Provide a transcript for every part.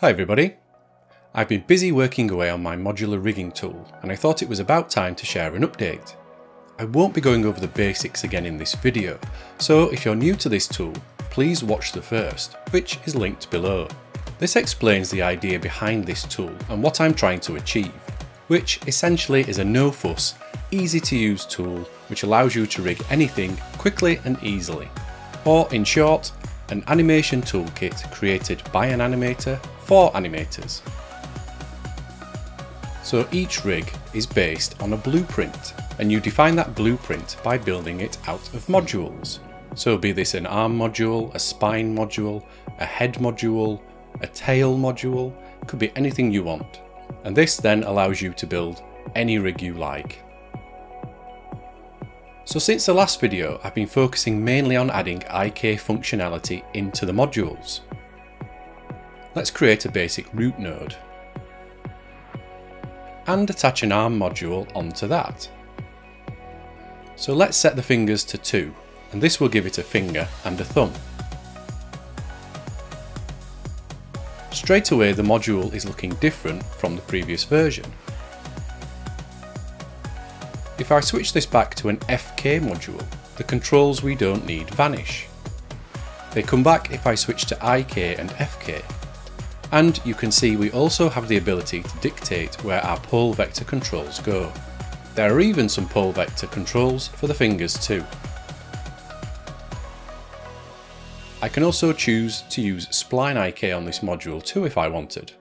Hi everybody. I've been busy working away on my modular rigging tool and I thought it was about time to share an update. I won't be going over the basics again in this video, so if you're new to this tool, please watch the first, which is linked below. This explains the idea behind this tool and what I'm trying to achieve, which essentially is a no-fuss, easy to use tool which allows you to rig anything quickly and easily. Or in short, an animation toolkit created by an animator for animators. So each rig is based on a blueprint and you define that blueprint by building it out of modules. So be this an arm module, a spine module, a head module, a tail module, could be anything you want. And this then allows you to build any rig you like. So since the last video, I've been focusing mainly on adding IK functionality into the modules. Let's create a basic root node and attach an arm module onto that. So let's set the fingers to 2 and this will give it a finger and a thumb. Straight away the module is looking different from the previous version. If I switch this back to an FK module, the controls we don't need vanish. They come back if I switch to IK and FK. And you can see we also have the ability to dictate where our pole vector controls go. There are even some pole vector controls for the fingers too. I can also choose to use Spline IK on this module too if I wanted.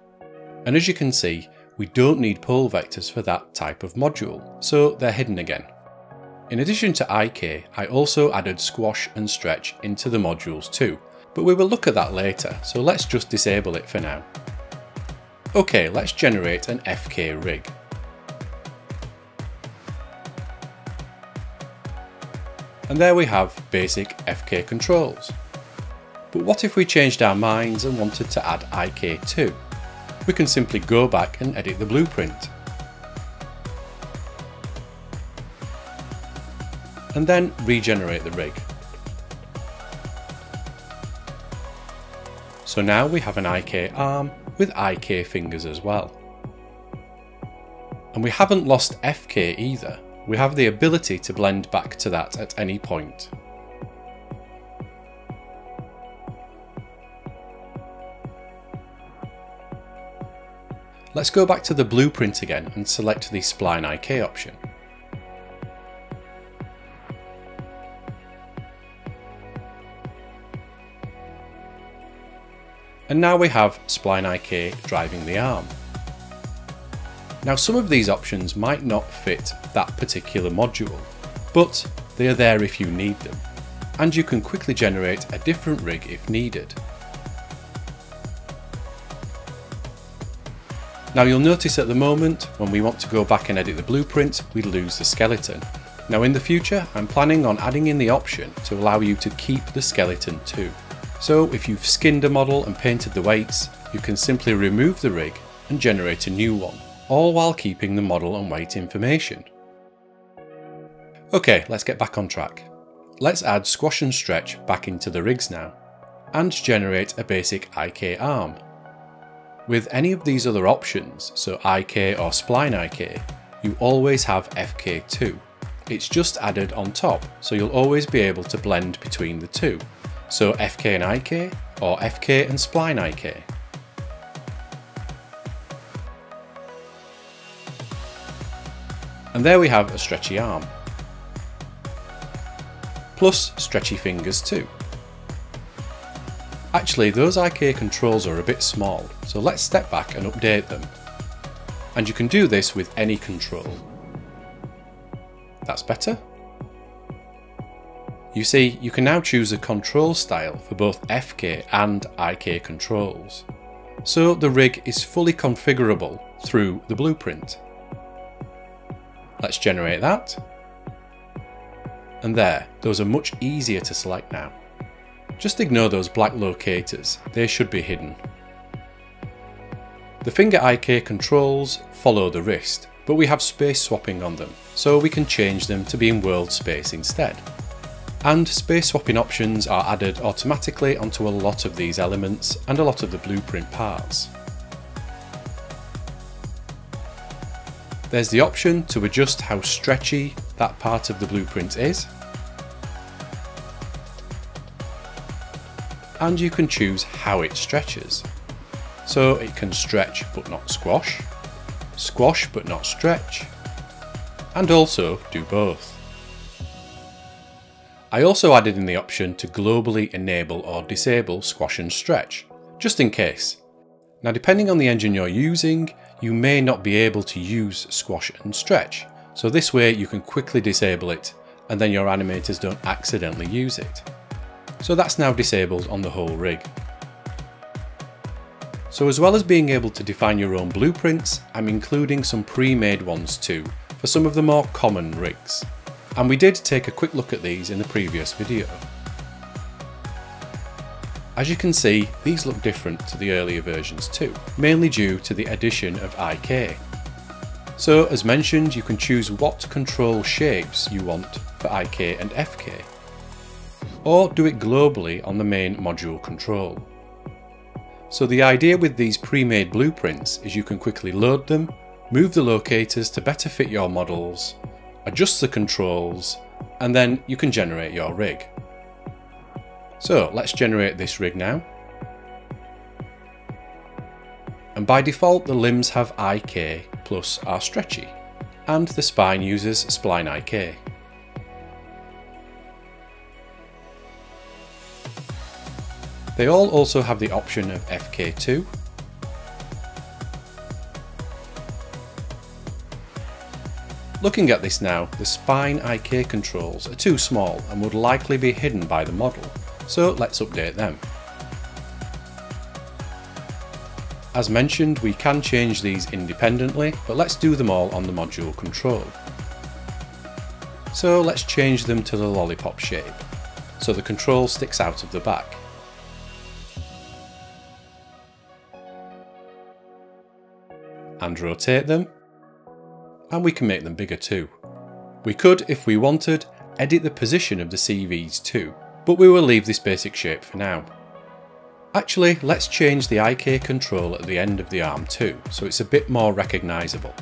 And as you can see, we don't need pole vectors for that type of module, so they're hidden again. In addition to IK, I also added squash and stretch into the modules too, but we will look at that later, so let's just disable it for now. Okay, let's generate an FK rig. And there we have basic FK controls. But what if we changed our minds and wanted to add IK too? we can simply go back and edit the blueprint. And then regenerate the rig. So now we have an IK arm with IK fingers as well. And we haven't lost FK either, we have the ability to blend back to that at any point. Let's go back to the blueprint again and select the Spline IK option. And now we have Spline IK driving the arm. Now some of these options might not fit that particular module, but they are there if you need them, and you can quickly generate a different rig if needed. Now you'll notice at the moment, when we want to go back and edit the blueprint, we lose the skeleton. Now in the future, I'm planning on adding in the option to allow you to keep the skeleton too. So if you've skinned a model and painted the weights, you can simply remove the rig and generate a new one, all while keeping the model and weight information. Okay, let's get back on track. Let's add squash and stretch back into the rigs now, and generate a basic IK arm. With any of these other options, so IK or Spline IK, you always have FK2. It's just added on top, so you'll always be able to blend between the two. So FK and IK, or FK and Spline IK. And there we have a stretchy arm. Plus stretchy fingers too. Actually, those IK controls are a bit small, so let's step back and update them. And you can do this with any control. That's better. You see, you can now choose a control style for both FK and IK controls. So the rig is fully configurable through the blueprint. Let's generate that. And there, those are much easier to select now. Just ignore those black locators, they should be hidden. The finger IK controls follow the wrist, but we have space swapping on them, so we can change them to be in world space instead and space swapping options are added automatically onto a lot of these elements and a lot of the blueprint parts. There's the option to adjust how stretchy that part of the blueprint is. And you can choose how it stretches. So it can stretch but not squash, squash but not stretch, and also do both. I also added in the option to globally enable or disable squash and stretch, just in case. Now depending on the engine you're using, you may not be able to use squash and stretch, so this way you can quickly disable it and then your animators don't accidentally use it. So that's now disabled on the whole rig. So as well as being able to define your own blueprints, I'm including some pre-made ones too, for some of the more common rigs and we did take a quick look at these in the previous video. As you can see, these look different to the earlier versions too, mainly due to the addition of IK. So as mentioned, you can choose what control shapes you want for IK and FK, or do it globally on the main module control. So the idea with these pre-made blueprints is you can quickly load them, move the locators to better fit your models, adjust the controls, and then you can generate your rig. So let's generate this rig now. And by default the limbs have IK plus are stretchy, and the spine uses spline IK. They all also have the option of FK2, Looking at this now, the spine IK controls are too small and would likely be hidden by the model, so let's update them. As mentioned, we can change these independently, but let's do them all on the module control. So let's change them to the lollipop shape, so the control sticks out of the back. And rotate them and we can make them bigger too. We could, if we wanted, edit the position of the CVs too, but we will leave this basic shape for now. Actually, let's change the IK control at the end of the arm too, so it's a bit more recognisable.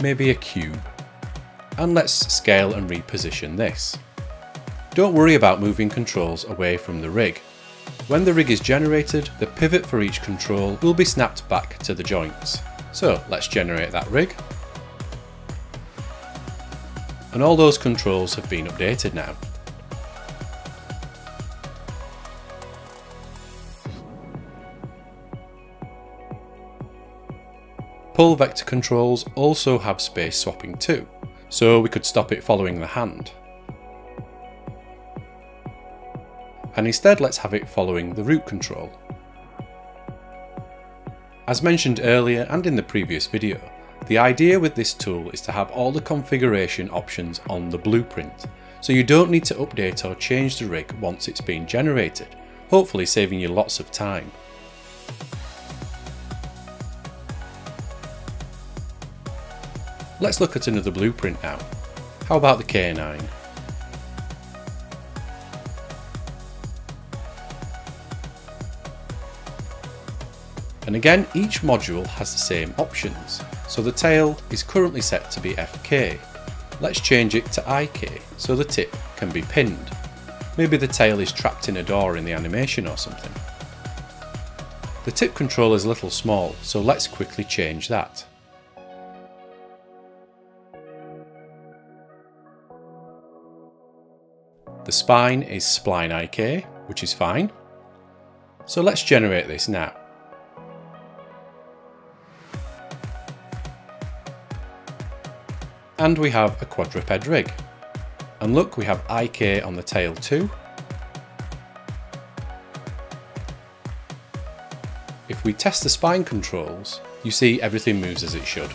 Maybe a cube. And let's scale and reposition this. Don't worry about moving controls away from the rig. When the rig is generated, the pivot for each control will be snapped back to the joints. So let's generate that rig. And all those controls have been updated now. Pole vector controls also have space swapping too, so we could stop it following the hand. And instead let's have it following the root control. As mentioned earlier and in the previous video, the idea with this tool is to have all the configuration options on the blueprint, so you don't need to update or change the rig once it's been generated, hopefully saving you lots of time. Let's look at another blueprint now. How about the canine? And again, each module has the same options. So the tail is currently set to be FK. Let's change it to IK so the tip can be pinned. Maybe the tail is trapped in a door in the animation or something. The tip control is a little small, so let's quickly change that. The spine is spline IK, which is fine. So let's generate this now. And we have a quadruped rig. And look, we have IK on the tail too. If we test the spine controls, you see everything moves as it should.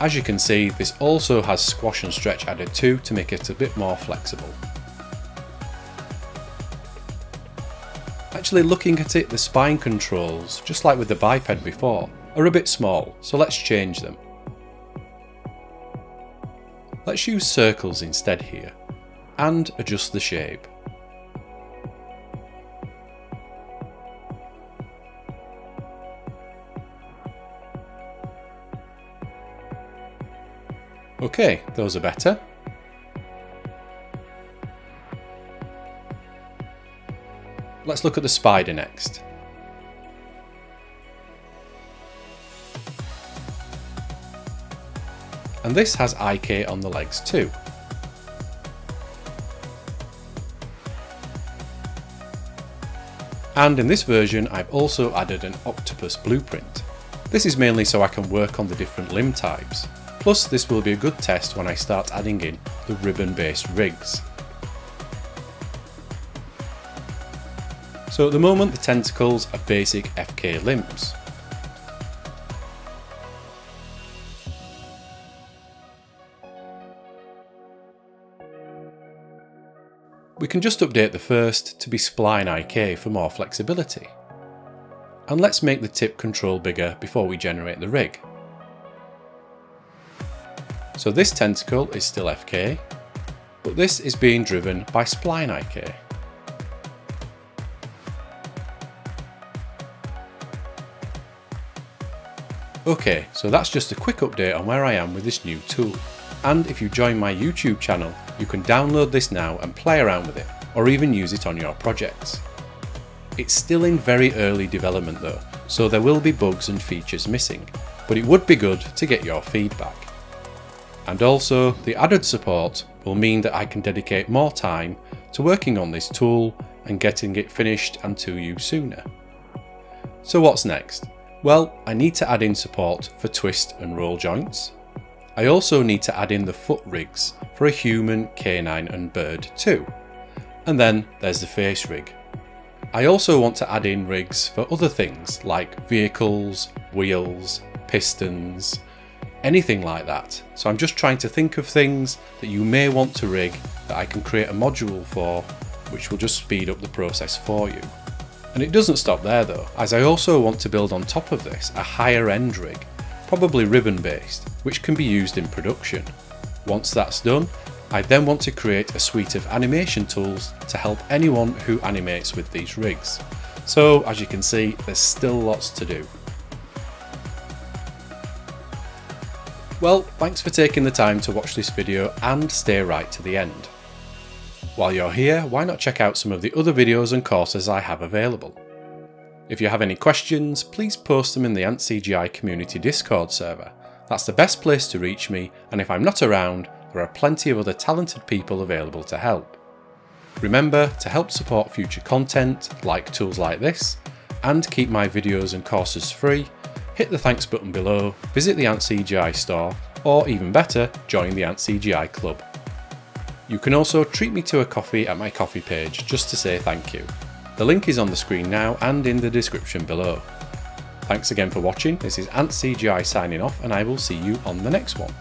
As you can see, this also has squash and stretch added too to make it a bit more flexible. Actually looking at it, the spine controls, just like with the biped before, are a bit small, so let's change them. Let's use circles instead here, and adjust the shape. Okay, those are better. Let's look at the spider next. And this has IK on the legs too. And in this version I've also added an octopus blueprint. This is mainly so I can work on the different limb types. Plus this will be a good test when I start adding in the ribbon based rigs. So at the moment the tentacles are basic FK limbs. We can just update the first to be spline IK for more flexibility. And let's make the tip control bigger before we generate the rig. So this tentacle is still FK, but this is being driven by spline IK. Okay, so that's just a quick update on where I am with this new tool. And if you join my YouTube channel, you can download this now and play around with it, or even use it on your projects. It's still in very early development though, so there will be bugs and features missing, but it would be good to get your feedback. And also, the added support will mean that I can dedicate more time to working on this tool and getting it finished and to you sooner. So what's next? Well, I need to add in support for twist and roll joints. I also need to add in the foot rigs for a human, canine and bird too. And then there's the face rig. I also want to add in rigs for other things like vehicles, wheels, pistons, anything like that. So I'm just trying to think of things that you may want to rig that I can create a module for which will just speed up the process for you. And it doesn't stop there though, as I also want to build on top of this a higher end rig, probably ribbon based, which can be used in production. Once that's done, I then want to create a suite of animation tools to help anyone who animates with these rigs. So as you can see, there's still lots to do. Well, thanks for taking the time to watch this video and stay right to the end. While you're here, why not check out some of the other videos and courses I have available. If you have any questions, please post them in the AntCGI community Discord server. That's the best place to reach me, and if I'm not around, there are plenty of other talented people available to help. Remember to help support future content, like tools like this, and keep my videos and courses free, hit the thanks button below, visit the AntCGI store, or even better, join the AntCGI club. You can also treat me to a coffee at my Ko-fi page just to say thank you. The link is on the screen now and in the description below. Thanks again for watching, this is Ant CGI signing off and I will see you on the next one.